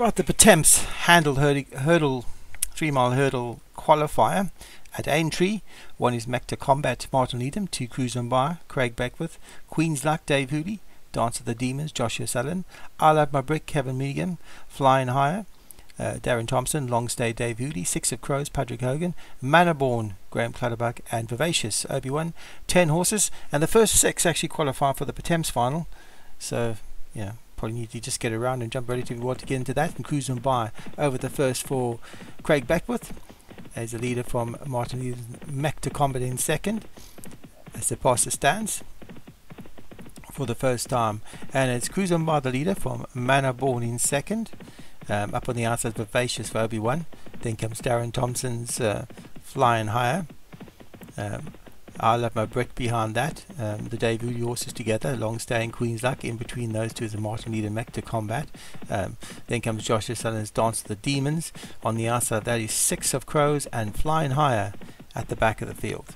Right, the Pertemps handled hurdle, three mile hurdle qualifier at Aintree. One is Mector Combat, Martin Needham. Two Cruise By, Craig Beckwith. Queen's Luck, Dave Hooley. Dance of the Demons, Joshua Sullivan. I Love My Brick, Kevin Megan. Flying Higher, uh, Darren Thompson. Long Stay, Dave Hooley. Six of Crows, Patrick Hogan. Mannerborn, Graham Clutterbuck. And Vivacious, Obi-Wan. Ten horses. And the first six actually qualify for the Pertemps final. So, yeah probably need to just get around and jump to want to get into that. And cruise on by over the first for Craig Beckwith as a leader from Martin Luther Mech to combat in second. As the passer stands for the first time. And it's cruise on by the leader from Manor Born in second. Um, up on the outside Vivacious for Obi-Wan. Then comes Darren Thompson's uh, Flying Higher. Um, I'll have my brick behind that. Um, the debut horses together, Long Stay and Queen's Luck. In between those two is the Martin Leader Mech to combat. Um, then comes Joshua Sullivan's Dance of the Demons. On the outside of that is Six of Crows and Flying Higher at the back of the field.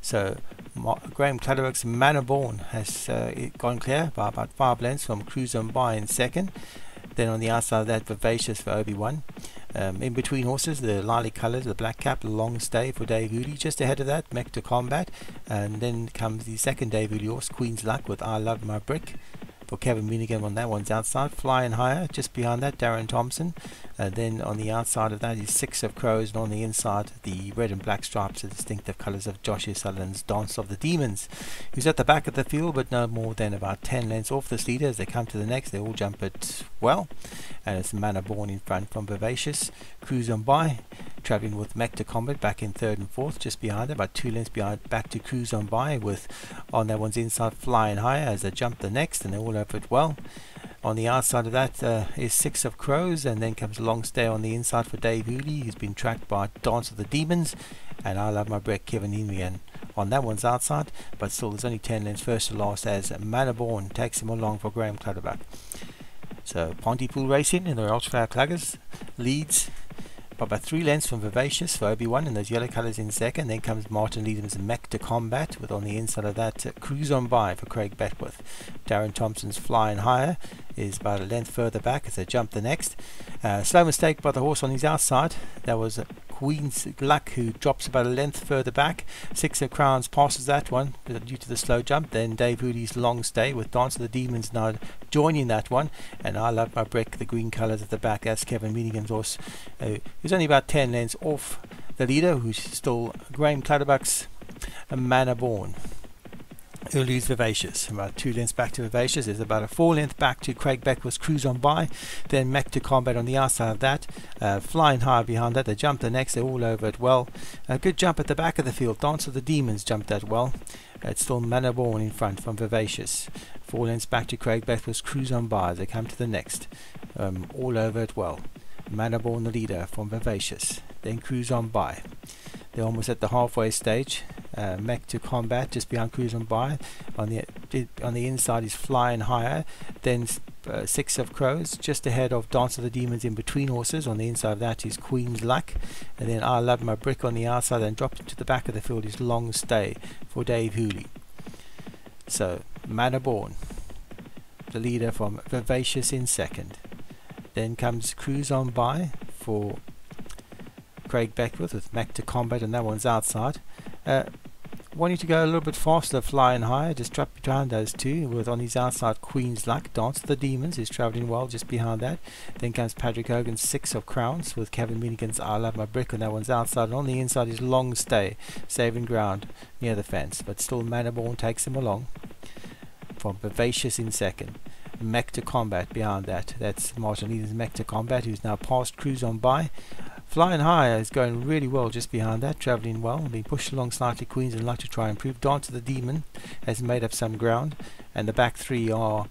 So Ma Graham Clutterbuck's Born has uh, gone clear by about five lengths from Cruise on By in second. Then on the outside of that, Vivacious for Obi-Wan. Um, in between horses, the lilac colours, the black cap, long stay for Hooley. Just ahead of that, Mech to Combat. And then comes the second Hooley horse, Queen's Luck with I Love My Brick for Kevin Meenigan on that one's outside. Flying higher, just behind that, Darren Thompson. Uh, then on the outside of that is Six of Crows, and on the inside, the red and black stripes, the distinctive colours of Joshua Sullivan's Dance of the Demons. He's at the back of the field, but no more than about 10 lengths off this leader. As they come to the next, they all jump it well. And it's Manor Born in front from Vivacious. Cruise on by travelling with Mech to Combat back in third and fourth, just behind it, about two lengths behind, back to Cruise on by with on that one's inside flying higher as they jump the next, and they all have it well. On the outside of that uh, is Six of Crows, and then comes a long stay on the inside for Dave Hooley, who's been tracked by Dance of the Demons, and I Love My Brick, Kevin Indian on that one's outside, but still there's only 10 lengths first to last as Mannerborn takes him along for Graham Clutterbuck. So Pontypool Racing in the Ultra Cluggers leads by about three lengths from Vivacious for Obi-Wan and those yellow colours in second. Then comes Martin Leadham's Mech to Combat with on the inside of that uh, Cruise on By for Craig Beckwith. Darren Thompson's Flying Higher is about a length further back as they jump the next. Uh, slow mistake by the horse on his outside. That was Queen's Luck who drops about a length further back. Six of Crows passes that one due to the slow jump. Then Dave Hooley's long stay with Dance of the Demons now joining that one. And I love my brick, the green colours at the back. That's Kevin Meenigan's horse. Uh, he's only about 10 lengths off the leader who's still Graham Clutterbuck's Manor Born leads Vivacious. About two lengths back to Vivacious. There's about a four length back to Craig Beckwith's Cruise on By. Then Mech to Combat on the outside of that. Uh, flying high behind that. They jump the next. They're all over it well. A good jump at the back of the field. Dance of the Demons jumped that well. It's still Mannerborn in front from Vivacious. Four lengths back to Craig Beckwith's Cruise on By they come to the next. Um, all over it well. Mannerborn the leader from Vivacious. Then Cruise on By. They're almost at the halfway stage. Uh, mech to combat just behind cruise on by. On the on the inside is flying higher. Then uh, six of crows just ahead of Dance of the Demons in between horses. On the inside of that is Queen's Luck, and then I Love My Brick on the outside. And dropped to the back of the field is Long Stay for Dave Hooley. So Manor Born, the leader from Vivacious in second. Then comes Cruise on by for Craig Beckwith with Mech to Combat, and that one's outside. Uh, want you to go a little bit faster, flying higher, just drop behind those two, with on his outside Queen's Luck, Dance the Demons, is travelling well just behind that. Then comes Patrick Hogan's Six of Crows, with Kevin Meenigan's I Love My Brick, and that one's outside. And on the inside is Long Stay, saving ground near the fence, but still Mannerborn takes him along. From Vivacious in second. Mech to Combat behind that. That's Martin Leadham's Mech to Combat, who's now passed Cruise on by. Flying Higher is going really well just behind that, travelling well, and being pushed along slightly. Queens and like to try and improve. Dance of the Demon has made up some ground, and the back three are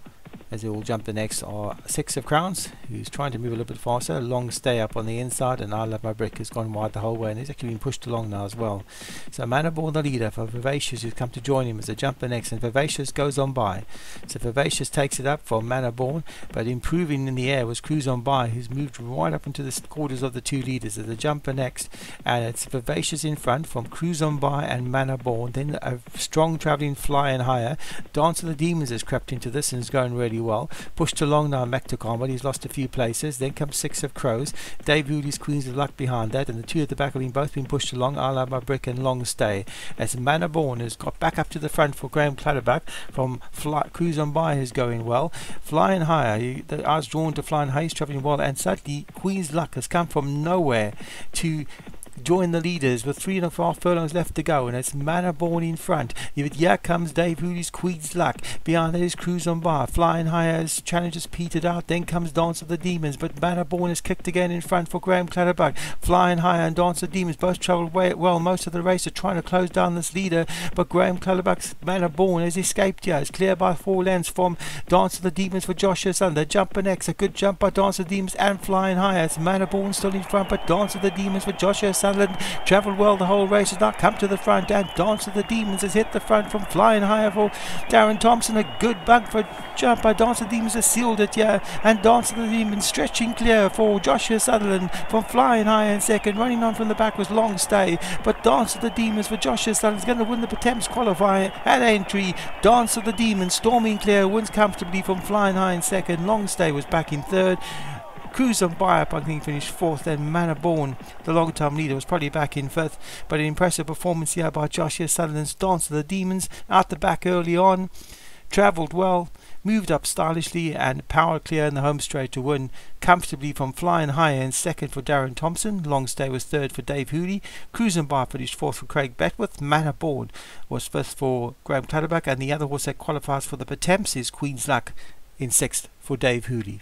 as they all jump the next are Six of Crows, who's trying to move a little bit faster. Long stay up on the inside, and I Love My Brick has gone wide the whole way, and he's actually been pushed along now as well. So Manable, the leader for Vivacious, who's come to join him as they jump the next, and Vivacious goes on by. So Vivacious takes it up for Mannerborn, but improving in the air was Cruise on by, who's moved right up into the quarters of the two leaders as they jump the next, and it's Vivacious in front from Cruise on by and Mannerborn. Then a strong travelling flying higher. Dance of the Demons has crept into this and is going really well. Pushed along now Mectacom, he's lost a few places. Then comes Six of Crows. Dave Hooley's Queens of Luck behind that, and the two at the back have been both been pushed along. I Love My Brick and Long Stay. As Manaborn has got back up to the front for Graham Clutterbuck from Fly, Cruise on By is going well. Flying higher, he, the eyes drawn to Flying High, he's travelling well, and suddenly Queen's Luck has come from nowhere to join the leaders with three and a half furlongs left to go, and it's Manaborn in front. Here comes Dave Hooley's Queen's Luck. Behind that is Cruise on By. Flying high as challenges petered out. Then comes Dance of the Demons, but Manaborn is kicked again in front for Graham Clutterbuck. Flying high and Dance of the Demons both travel well most of the race are trying to close down this leader, but Graham Clutterbuck's Manaborn has escaped here. It's clear by four lengths from Dance of the Demons for Joshua Sun. The jumper next, a good jump by Dance of the Demons and Flying high. It's Manaborn still in front, but Dance of the Demons for Joshua Sun Sunderland travelled well the whole race, has not come to the front, and Dance of the Demons has hit the front from flying higher for Darren Thompson. A good bug for jump by Dance of the Demons has sealed it, yeah, and Dance of the Demons stretching clear for Joshua Sutherland from flying high in second. Running on from the back was Long Stay, but Dance of the Demons for Joshua Sutherland is going to win the Pertemps qualifying at Aintree. Dance of the Demons storming clear, wins comfortably from flying high in second. Long Stay was back in third. Cruise on by up, I finished fourth. Then Manaborn, the long-term leader, was probably back in fifth. But an impressive performance here by Joshua Sutherland's Dance of the Demons out the back early on. Travelled well, moved up stylishly, and power clear in the home straight to win comfortably from flying high in second for Darren Thompson. Long stay was third for Dave Hooley. Cruising by finished fourth for Craig Beckwith. Manaborn was fifth for Graham Clutterbuck, and the other horse that qualifies for the Pertemps is Queen's Luck in sixth for Dave Hooley.